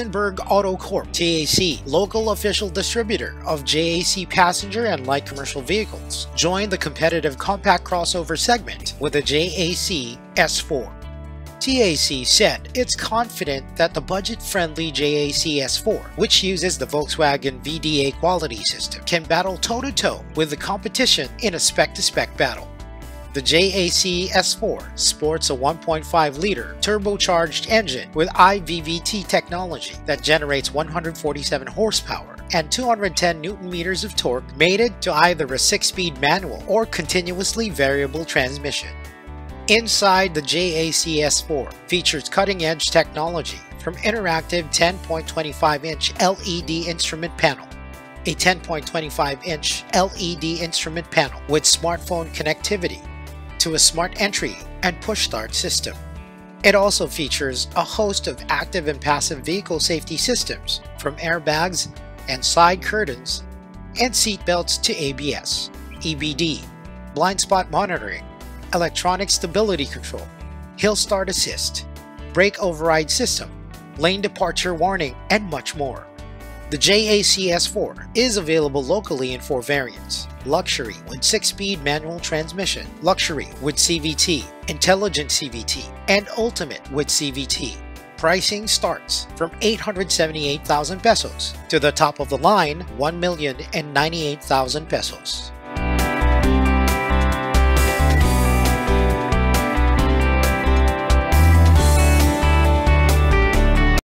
Hindenburg Auto Corp, TAC, local official distributor of JAC passenger and light commercial vehicles, joined the competitive compact crossover segment with the JAC S4. TAC said it's confident that the budget-friendly JAC S4, which uses the Volkswagen VDA quality system, can battle toe-to-toe -to -toe with the competition in a spec-to-spec -spec battle. The JAC S4 sports a 1.5-liter turbocharged engine with IVVT technology that generates 147 horsepower and 210 newton meters of torque mated to either a 6-speed manual or continuously variable transmission. Inside the JAC S4 features cutting-edge technology from interactive 10.25-inch LED instrument panel a 10.25-inch LED instrument panel with smartphone connectivity to a smart entry and push start system. It also features a host of active and passive vehicle safety systems from airbags and side curtains and seat belts to ABS, EBD, blind spot monitoring, electronic stability control, hill start assist, brake override system, lane departure warning, and much more. The JAC S4 is available locally in four variants. Luxury with 6-speed manual transmission, Luxury with CVT, Intelligent CVT, and Ultimate with CVT. Pricing starts from 878,000 pesos to the top of the line 1,098,000 pesos.